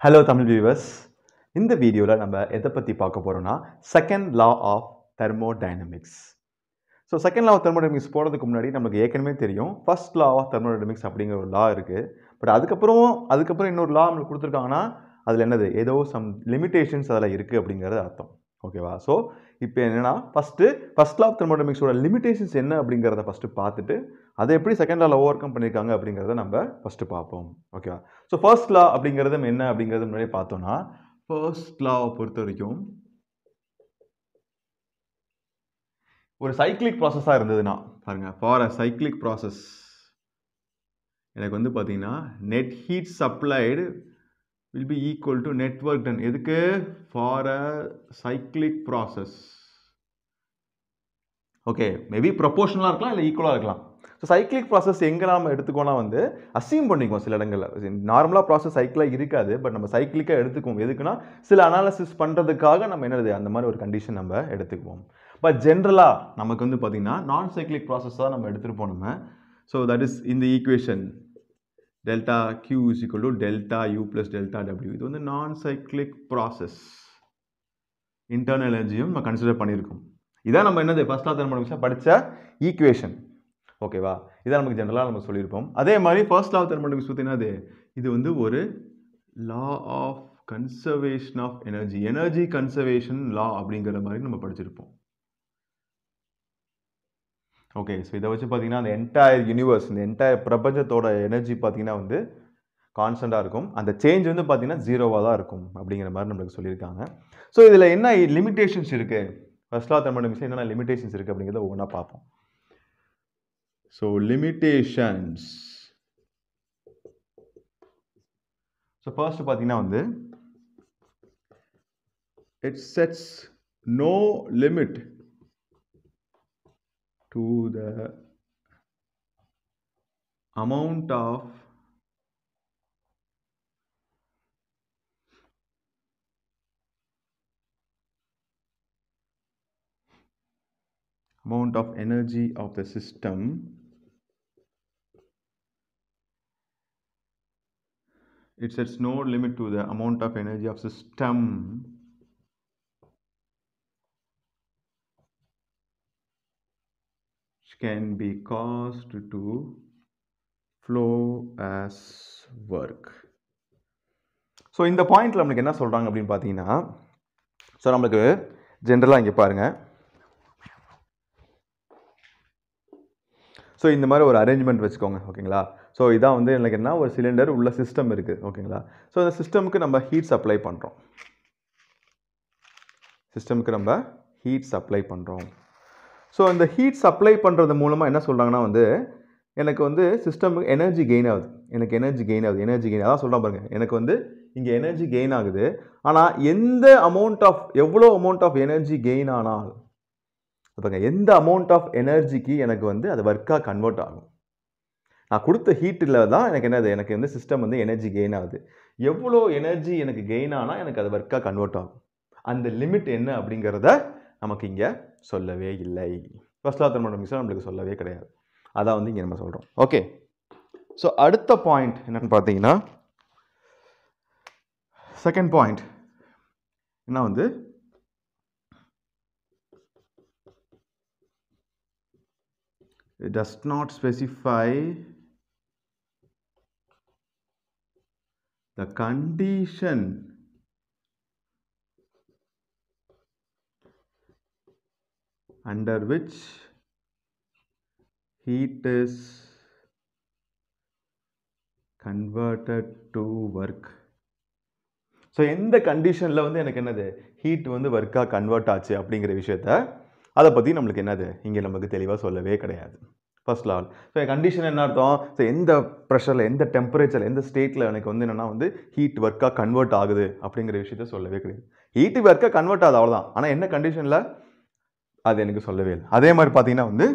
Hello Tamil viewers இந்த வீடியோவில் நம்ம எதை பற்றி பார்க்க போகிறோம்னா second law of thermodynamics so second law of thermodynamics போகிறதுக்கு முன்னாடி நமக்கு ஏற்கனவே தெரியும். ஃபர்ஸ்ட் லா ஆஃப் தெர்மோடைனமிக்ஸ் அப்படிங்கிற ஒரு லா இருக்குது பட் அதுக்கப்புறம் அதுக்கப்புறம் இன்னொரு லா நம்மளுக்கு கொடுத்துருக்காங்கன்னா அதில் என்னது? ஏதோ சம் லிமிடேஷன்ஸ் அதில் இருக்குது அப்படிங்கிறது அர்த்தம். ஓகேவா ஸோ இப்போ என்னென்னா ஃபஸ்ட்டு ஃபஸ்ட் லா ஆஃப் தெர்மோடைனமிக்ஸோட லிமிடேஷன்ஸ் என்ன அப்படிங்கிறத ஃபஸ்ட்டு பார்த்துட்டு அதை எப்படி செகண்ட் லாவில் ஓவர் கம் பண்ணியிருக்காங்க அப்படிங்கிறத நம்ம ஃபஸ்ட்டு பார்ப்போம். ஓகேவா ஸோ ஃபர்ஸ்ட் லா அப்படிங்கிறது என்ன அப்படிங்கிறது முன்னாடி பார்த்தோன்னா ஃபர்ஸ்ட் லாவை பொறுத்த வரைக்கும் ஒரு சைக்கிளிக் ப்ராசஸாக இருந்ததுன்னா பாருங்க ஃபார் அ சைக்கிளிக் ப்ராசஸ் எனக்கு வந்து பார்த்தீங்கன்னா net heat supplied will be equal to net work done எதுக்கு? For a cyclic process okay maybe ப்ரொபோஷனலாக இருக்கலாம் இல்லை ஈக்குவலாக இருக்கலாம். ஸோ சைக்கிளிக் ப்ராசஸ் எங்கே நாம் எடுத்துக்கோனா வந்து அசியூம் பண்ணிக்குவோம் சில இடங்களில். நார்மலாக ப்ராசஸ் சைக்கிளாக இருக்காது பட் நம்ம சைக்கிளிக்காக எடுத்துக்குவோம். எதுக்குன்னா சில அனாலிசிஸ் பண்ணுறதுக்காக நம்ம என்னது அந்த மாதிரி ஒரு கண்டிஷன் நம்ம எடுத்துக்குவோம். பட் ஜென்ரலாக நமக்கு வந்து பார்த்திங்கன்னா நான் சைக்கிளிக் ப்ராசஸ் தான் நம்ம எடுத்துகிட்டு போனோம் ஸோ தட் இஸ் இந்த equation delta Q is equal to delta U plus delta W இது வந்து நான் சைக்கிளிக் ப்ராசஸ் இன்டர்னல் எனர்ஜியும் நம்ம கன்சிடர் பண்ணியிருக்கோம். இதான் நம்ம என்னது ஃபர்ஸ்ட் லா தெர்மோடைனமிக்ஸில் படித்த ஈக்குவேஷன் ஓகேவா? இதான் நமக்கு ஜென்ரலாக நம்ம சொல்லியிருப்போம். அதே மாதிரி ஃபர்ஸ்ட் லா தெர்மோடைனமிக்ஸ் பற்றி இது வந்து ஒரு law of conservation of energy energy conservation law அப்படிங்கிற மாதிரி நம்ம படிச்சிருப்போம். ஓகே ஸோ இதை வச்சு பார்த்தீங்கன்னா அந்த என்டையர் யூனிவர்ஸ் இந்த என்டையர் பிரபஞ்சத்தோட எனர்ஜி பார்த்தீங்கன்னா வந்து கான்ஸ்டண்ட்டாக இருக்கும். அந்த சேஞ்ச் வந்து பார்த்தீங்கன்னா ஜீரோவாக தான் இருக்கும் அப்படிங்கிற மாதிரி நம்மளுக்கு சொல்லியிருக்காங்க. ஸோ இதில் என்ன லிமிடேஷன்ஸ் இருக்குது ஃபர்ஸ்ட் லா தெர்மோடைனமிக்ஸில் என்னென்ன லிமிடேஷன்ஸ் இருக்குது அப்படிங்கிறத ஒவ்வொன்றா பார்ப்போம். ஸோ லிமிட்டேஷன்ஸ் ஸோ ஃபர்ஸ்ட் பார்த்தீங்கன்னா வந்து it sets no limit to the amount of amount of energy of the system it sets no limit to the amount of energy of system which can be caused to flow as work so இந்த பாயிண்ட்ல நம்மளுக்கு என்ன சொல்கிறாங்க அப்படின்னு பார்த்தீங்கன்னா so நம்மளுக்கு ஜென்ரலாக இங்கே பாருங்கள் ஸோ இந்த மாதிரி ஒரு அரேஞ்ச்மெண்ட் வச்சுக்கோங்க ஓகேங்களா ஸோ இதான் வந்து எனக்கு என்ன? ஒரு சிலிண்டர் உள்ள சிஸ்டம் இருக்குது ஓகேங்களா ஸோ இந்த சிஸ்டமுக்கு நம்ம ஹீட் சப்ளை பண்ணுறோம் சிஸ்டமுக்கு நம்ம ஹீட் சப்ளை பண்ணுறோம் ஸோ இந்த ஹீட் சப்ளை பண்ணுறது மூலமாக என்ன சொல்கிறாங்கன்னா வந்து எனக்கு வந்து சிஸ்டமுக்கு எனர்ஜி கெயின் ஆகுது. எனக்கு எனர்ஜி கெயின் ஆகுது எனர்ஜி கெயின் அதான் சொல்கிறேன் பாருங்கள் எனக்கு வந்து இங்கே எனர்ஜி கெயின் ஆகுது. ஆனால் எந்த அமௌண்ட் ஆஃப் எவ்வளோ அமௌண்ட் ஆஃப் எனர்ஜி கெயின் ஆனால் பாருங்க எந்த அமௌண்ட் ஆஃப் எனர்ஜிக்கு எனக்கு வந்து அது ஒர்க்காக கன்வெர்ட் ஆகும்? நான் கொடுத்த ஹீட்டில் தான் எனக்கு என்னது? எனக்கு வந்து சிஸ்டம் வந்து எனர்ஜி கெயின் ஆகுது. எவ்வளோ எனர்ஜி எனக்கு கெயின் ஆனால் எனக்கு அது ஒர்க்காக கன்வெர்ட் ஆகும்? அந்த லிமிட் என்ன அப்படிங்கிறத நமக்கு இங்கே சொல்லவே இல்லை. ஃபர்ஸ்ட் லா தெர்மோடைனமிக்ஸில் நம்மளுக்கு சொல்லவே கிடையாது. அதான் வந்து இங்கே நம்ம சொல்கிறோம் ஓகே ஸோ அடுத்த பாயிண்ட் என்னன்னு பார்த்தீங்கன்னா செகண்ட் பாயிண்ட் என்ன வந்து? It does not specify the condition. Under which heat is converted to work. So எந்த கண்டிஷனில் வந்து எனக்கு என்னது? ஹீட் வந்து ஒர்க்காக கன்வெர்ட் ஆச்சு அப்படிங்கிற விஷயத்த அதை பற்றி நம்மளுக்கு என்னது? இங்கே நமக்கு தெளிவாக சொல்லவே கிடையாது. ஃபர்ஸ்ட் லெவல் ஸோ கண்டிஷன் என்ன அர்த்தம்? ஸோ எந்த ப்ரெஷரில் எந்த டெம்பரேச்சர் எந்த ஸ்டேட்டில் எனக்கு வந்து என்னென்னா வந்து ஹீட் ஒர்க்காக கன்வெர்ட் ஆகுது அப்படிங்கிற விஷயத்த சொல்லவே கிடையாது. ஹீட் ஒர்க்காக கன்வெர்ட் ஆகுது அவ்வளோதான் ஆனால் என்ன கண்டிஷனில் அது எனக்கு சொல்லவே இல்லை. அதே மாதிரி பார்த்தீங்கன்னா வந்து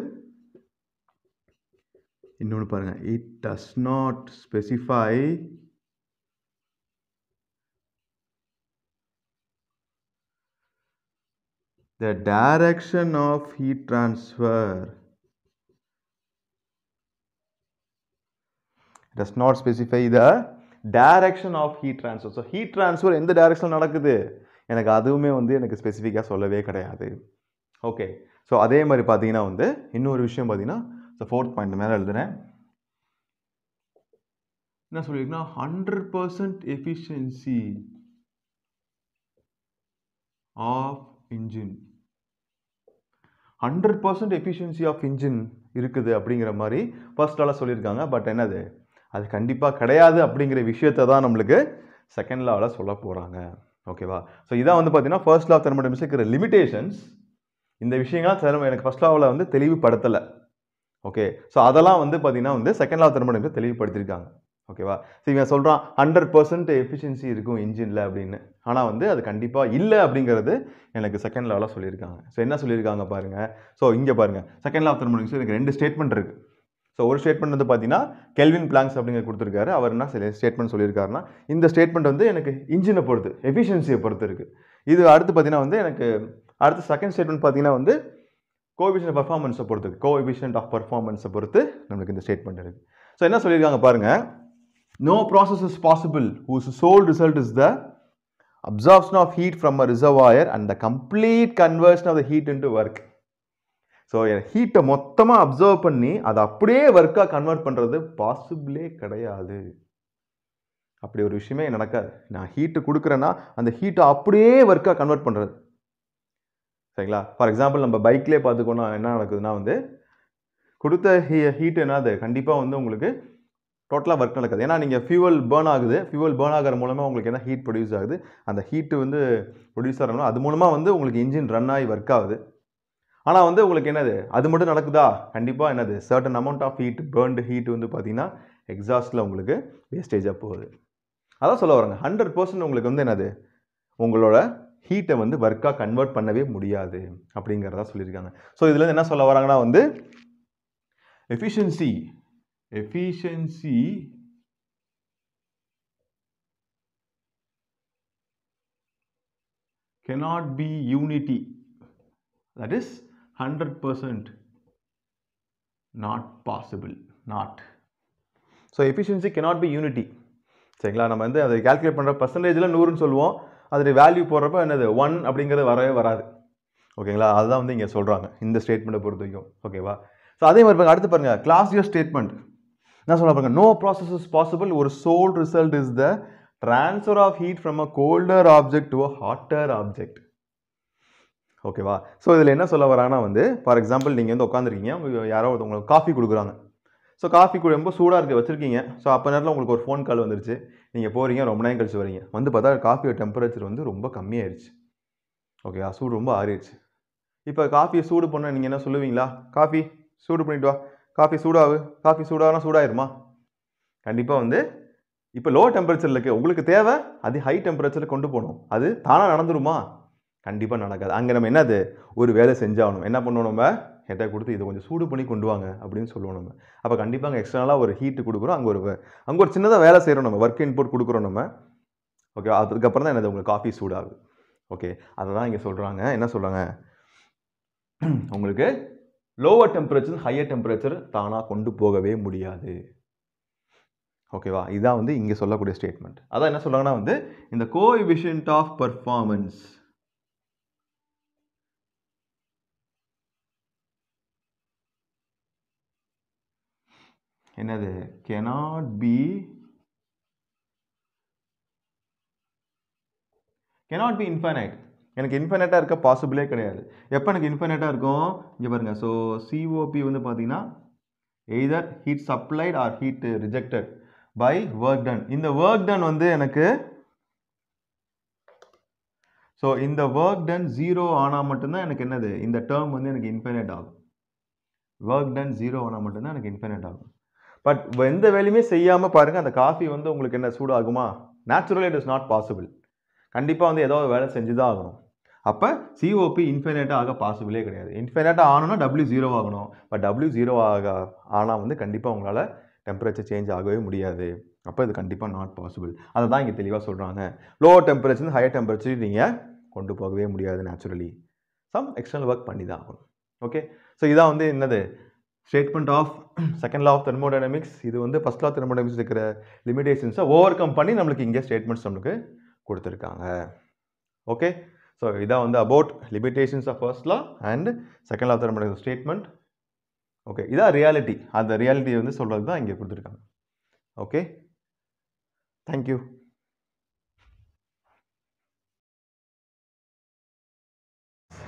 இன்னொன்று பாருங்கள் it does not specify the direction of heat transfer. Does not specify the direction of heat transfer so heat transfer எந்த டைரக்ஷன் நடக்குது? எனக்கு அதுவுமே வந்து எனக்கு ஸ்பெசிஃபிக்காக சொல்லவே கிடையாது. ஓகே ஸோ அதே மாதிரி பார்த்தீங்கன்னா வந்து இன்னொரு விஷயம் பார்த்தீங்கன்னா ஸோ ஃபோர்த் பாயிண்ட் மேலே எழுதுனேன் என்ன சொல்லியிருக்குன்னா hundred percent efficiency of engine hundred percent efficiency of engine இருக்குது அப்படிங்கிற மாதிரி ஃபர்ஸ்ட் சொல்லியிருக்காங்க. பட் என்னது? அது கண்டிப்பாக கிடையாது அப்படிங்கிற விஷயத்தை தான் நம்மளுக்கு செகண்ட் லாவில் சொல்ல போகிறாங்க ஓகேவா ஸோ இதான் வந்து பார்த்தீங்கன்னா ஃபர்ஸ்ட் லா தெர்மோடைனமிக்ஸ் இருக்கிற லிமிடேஷன்ஸ் இந்த விஷயங்கள்லாம் தெர்மோ எனக்கு ஃபர்ஸ்ட் லாவில் வந்து தெளிவுபடுத்தலை. ஓகே ஸோ அதெல்லாம் வந்து பார்த்தீங்கன்னா வந்து செகண்ட் லா தெர்மோடைனமிக்ஸ் தெளிவுபடுத்திருக்காங்க. ஓகேவா ஸோ இவன் சொல்கிறான் ஹண்ட்ரட் பர்சன்ட் எஃபிஷியன்சி இருக்கும் இன்ஜினில் அப்படின்னு. ஆனால் வந்து அது கண்டிப்பாக இல்லை அப்படிங்கிறது எனக்கு செகண்ட் லாவில் சொல்லியிருக்காங்க. ஸோ என்ன சொல்லியிருக்காங்க பாருங்கள் ஸோ இங்கே பாருங்கள் செகண்ட் லா ஆஃப் தெர்மோடைனமிக்ஸ் எனக்கு ரெண்டு ஸ்டேட்மெண்ட் இருக்குது ஸோ ஒரு ஸ்டேட்மெண்ட் வந்து பார்த்தீங்கன்னா கெல்வின் பிளாங்ஸ் அப்படிங்கிற கொடுத்துருக்காரு. அவர் என்ன சில ஸ்டேட்மெண்ட் சொல்லியிருக்காருன்னா இந்த ஸ்டேட்மெண்ட் வந்து எனக்கு இன்ஜினை பொறுத்து எஃபிஷியன்சியை பொறுத்து இருக்குது இது அடுத்து பார்த்தீங்கன்னா வந்து எனக்கு அடுத்து செகண்ட் ஸ்டேட்மெண்ட் பார்த்தீங்கன்னா வந்து கோஎபிஷியன்ட் பர்ஃபார்மன்ஸை பொறுத்து கோஎபிஷியன்ட் ஆஃப் பர்ஃபார்மன்ஸை பொறுத்து நம்மளுக்கு இந்த ஸ்டேட்மெண்ட் இருக்குது ஸோ என்ன சொல்லியிருக்காங்க பாருங்கள் no process is possible whose sole result is the absorption of heat from a reservoir and the complete conversion of the heat into work so ஹீட்டை மொத்தமாக அப்சர்வ் பண்ணி அதை அப்படியே ஒர்க்காக கன்வெர்ட் பண்ணுறது பாசிபிளே கிடையாது. அப்படி ஒரு விஷயமே நடக்காது. நான் ஹீட்டு கொடுக்குறேன்னா அந்த ஹீட்டை அப்படியே ஒர்க்காக கன்வெர்ட் பண்ணுறது சரிங்களா? ஃபார் எக்ஸாம்பிள் நம்ம பைக்லேயே பார்த்துக்கோனா என்ன நடக்குதுன்னா வந்து கொடுத்த ஹீ ஹீட் என்னது? கண்டிப்பாக வந்து உங்களுக்கு டோட்டலாக ஒர்க் நடக்குது. ஏன்னா நீங்கள் ஃபியூவல் பேர்ன் ஆகுது. ஃபியூவல் பேர்ன் ஆகிற மூலமாக உங்களுக்கு என்ன ஹீட் ப்ரொடியூஸ் ஆகுது? அந்த ஹீட்டு வந்து ப்ரொடியூஸ் ஆகணும் அது மூலமாக வந்து உங்களுக்கு இன்ஜின் ரன் ஆகி ஒர்க் ஆகுது. ஆனால் வந்து உங்களுக்கு என்னது? அது மட்டும் நடக்குதா? கண்டிப்பாக என்னது? Certain amount of heat burnt heat வந்து பார்த்தீங்கன்னா எக்ஸாஸ்ட்டில் உங்களுக்கு வேஸ்டேஜாக போகுது. அதான் சொல்ல வராங்க. ஹண்ட்ரட் பர்சன்ட் உங்களுக்கு வந்து என்னது? உங்களோட ஹீட்டை வந்து ஒர்க்காக கன்வெர்ட் பண்ணவே முடியாது அப்படிங்கிறதா சொல்லியிருக்காங்க. ஸோ இதில் என்ன சொல்ல வராங்கன்னா வந்து efficiency efficiency cannot be unity. That is hundred percent not possible not so efficiency cannot be unity சரிங்களா? நம்ம வந்து அதை கால்குலேட் பண்ணுற பர்சன்டேஜில் நூறுன்னு சொல்லுவோம். அதோடைய வேல்யூ போடுறப்ப என்னது? ஒன் அப்படிங்கிறது வரவே வராது. ஓகேங்களா? அதுதான் வந்து இங்கே சொல்கிறாங்க இந்த ஸ்டேட்மெண்ட்டை பொறுத்த வரைக்கும் ஓகேவா? ஸோ அதே மாதிரி பாருங்கள் அடுத்து பாருங்கள் கிளாஸ் இயர் ஸ்டேட்மெண்ட் என்ன சொல்ல பாருங்கள் நோ ப்ராசஸ் இஸ் பாசிபிள் ஒரு sole result is the transfer of heat from a colder object to a hotter object ஓகேவா ஸோ இதில் என்ன சொல்ல வராங்கன்னா வந்து ஃபார் எக்ஸாம்பிள் நீங்கள் வந்து உட்காந்துருக்கீங்க யாரோ ஒருத்தவங்களுக்கு காஃபி கொடுக்குறாங்க. ஸோ காஃபி கூட ரொம்ப சூடாக இருக்க வச்சுருக்கீங்க. ஸோ அப்போ நேரத்தில் உங்களுக்கு ஒரு ஃபோன் கால் வந்துருச்சு. நீங்கள் போகிறீங்க ரொம்ப நேரம் கழிச்சு வரீங்க. வந்து பார்த்தா காஃபியோட டெம்பரேச்சர் வந்து ரொம்ப கம்மியாயிருச்சு. ஓகேவா சூடு ரொம்ப ஆறிடுச்சு. இப்போ காஃபியை சூடு பண்ண நீங்கள் என்ன சொல்லுவீங்களா? காஃபி சூடு பண்ணிட்டு வா. காஃபி சூடாகு காஃபி சூடாகனா சூடாயிருமா? கண்டிப்பாக வந்து இப்போ லோ டெம்பரேச்சரில் இருக்குது உங்களுக்கு தேவை அது ஹை டெம்பரேச்சரில் கொண்டு போகணும். அது தானாக நடந்துருமா? கண்டிப்பாக நடக்காது. அங்கே நம்ம என்னது? ஒரு வேலை செஞ்சாகணும். என்ன பண்ணுவோம் நம்ம? ஹெட்டை கொடுத்து இதை கொஞ்சம் சூடு பண்ணி கொண்டு வாங்க அப்படின்னு சொல்லுவோம் நம்ம. அப்போ கண்டிப்பாக அங்கே எக்ஸ்டர்னலாக ஒரு ஹீட்டு கொடுக்குறோம். அங்கே ஒரு அங்கே ஒரு சின்னதாக வேலை செய்கிறோம் நம்ம. ஒர்க் இன்புட் கொடுக்குறோம் நம்ம. ஓகே அதுக்கப்புறம் தான் என்னது? உங்களுக்கு காஃபி சூடாகுது ஓகே அதை தான் இங்கே சொல்கிறாங்க என்ன சொல்கிறாங்க உங்களுக்கு லோவர் டெம்பரேச்சர் ஹையர் டெம்பரேச்சர் தானாக கொண்டு போகவே முடியாது. ஓகேவா இதான் வந்து இங்கே சொல்லக்கூடிய ஸ்டேட்மெண்ட் அதான் என்ன சொல்கிறாங்கன்னா வந்து இந்த கோஎஃபிஷியன்ட் ஆஃப் பர்ஃபார்மன்ஸ் என்னது? Cannot be cannot be infinite. எனக்கு இன்ஃபைனைட்டாக இருக்க பாசிபிளே கிடையாது. எப்போ எனக்கு இன்ஃபைனைட்டாக இருக்கும் இங்கே பாருங்கள் ஸோ சிஓபி வந்து பார்த்தீங்கன்னா either heat supplied or heat rejected by work done இந்த ஒர்க் டன் வந்து எனக்கு ஸோ இந்த ஒர்க் டன் ஜீரோ ஆனால் மட்டும்தான் எனக்கு என்னது? இந்த டேர்ம் வந்து எனக்கு இன்ஃபைனைட் ஆகும். ஒர்க் டன் ஜீரோ ஆனால் மட்டும்தான் எனக்கு இன்ஃபைனைட் ஆகும். பட் எந்த வேலையுமே செய்யாமல் பாருங்கள் அந்த காஃபி வந்து உங்களுக்கு என்ன சூடாகுமா? Naturally it is not possible கண்டிப்பாக வந்து ஏதாவது வேலை செஞ்சு தான் ஆகணும். அப்போ சிஓபி இன்ஃபைனைட்டாக ஆக பாசிபிளே கிடையாது. இன்ஃபைனைட்டாக ஆகணும்னா டபிள்யூ ஜீரோ ஆகணும். பட் டபிள்யூ ஜீரோ ஆக ஆனால் வந்து கண்டிப்பாக உங்களால் டெம்பரேச்சர் சேஞ்ச் ஆகவே முடியாது. அப்போ இது கண்டிப்பாக நாட் பாசிபிள் அதை தான் இங்கே தெளிவாக சொல்கிறாங்க லோ டெம்பரேச்சர் ஹையர் டெம்பரேச்சர் நீங்கள் கொண்டு போகவே முடியாது நேச்சுரலி சம் எக்ஸ்டர்னல் ஒர்க் பண்ணி தான் ஆகணும். ஓகே ஸோ இதான் வந்து என்னது? Statement of second law of thermodynamics இது வந்து ஃபர்ஸ்ட் லா தெர்மோடைனமிக்ஸ் இருக்கிற லிமிடேஷன்ஸை ஓவர் கம் பண்ணி நம்மளுக்கு இங்கே ஸ்டேட்மெண்ட்ஸ் நம்மளுக்கு கொடுத்துருக்காங்க. ஓகே ஸோ இதான் வந்து about limitations of first law and second law thermodynamics statement okay இதான் ரியாலிட்டி அந்த ரியாலிட்டியை வந்து சொல்கிறது தான் இங்கே கொடுத்துருக்காங்க. ஓகே தேங்க்யூ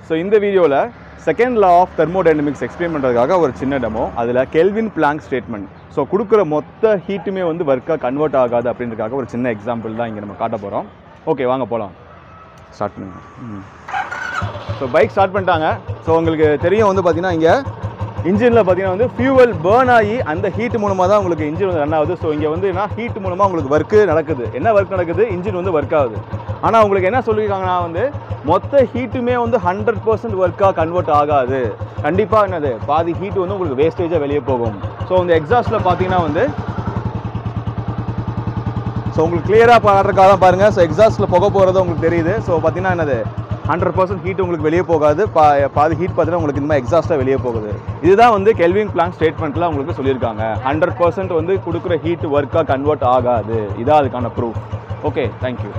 ஸோ இந்த வீடியோவில் second law of thermodynamics explain பண்ணுறதுக்காக ஒரு சின்ன டெமோ அதில் கெல்வின் பிளாங்க் ஸ்டேட்மெண்ட் ஸோ கொடுக்குற மொத்த ஹீட்டுமே வந்து ஒர்க்காக கன்வெர்ட் ஆகாது அப்படின்றதுக்காக ஒரு சின்ன எக்ஸாம்பிள் தான் இங்கே நம்ம காட்ட போகிறோம் ஓகே வாங்க போகலாம் ஸ்டார்ட் பண்ணுங்க. ஸோ பைக் ஸ்டார்ட் பண்ணிட்டாங்க. ஸோ உங்களுக்கு தெரியும் வந்து பார்த்தீங்கன்னா இங்கே இன்ஜினில் பார்த்தீங்கன்னா வந்து ஃபியூவல் பேர்ன் ஆகி அந்த ஹீட் மூலமாக தான் உங்களுக்கு இன்ஜின் வந்து ரன் ஆகுது. ஸோ இங்கே வந்து என்ன? ஹீட் மூலமாக உங்களுக்கு ஒர்க்கு நடக்குது. என்ன ஒர்க் நடக்குது? இன்ஜின் வந்து ஒர்க் ஆகுது. ஆனால் உங்களுக்கு என்ன சொல்லியிருக்காங்கன்னா வந்து மொத்த ஹீட்டுமே வந்து ஹண்ட்ரட் பர்சன்ட் ஒர்க்காக கன்வெர்ட் ஆகாது. கண்டிப்பாக என்னது? பாதி ஹீட் வந்து உங்களுக்கு வேஸ்டேஜாக வெளியே போகும். ஸோ இந்த எக்ஸாஸ்ட்டில் பார்த்தீங்கன்னா வந்து ஸோ உங்களுக்கு கிளியராக பாடுறதுக்காக தான் பாருங்கள் ஸோ எக்ஸாஸ்ட்டில் புகை போகிறது உங்களுக்கு தெரியுது. ஸோ பார்த்தீங்கன்னா என்னது? ஹண்ட்ரட் பர்சன்ட் ஹீட் உங்களுக்கு வெளியே போகாது. பா பாதி ஹீட் பார்த்தீங்கன்னா உங்களுக்கு இந்த மாதிரி எக்ஸாஸ்ட்டாக வெளியே போகுது. இதுதான் வந்து கெல்வின் பிளாங் ஸ்டேட்மெண்ட்டில் உங்களுக்கு சொல்லியிருக்காங்க. ஹண்ட்ரட் பர்சன்ட் வந்து கொடுக்குற ஹீட் ஒர்க்காக கன்வெர்ட் ஆகாது. இதான் அதுக்கான ப்ரூஃப் ஓகே தேங்க்யூ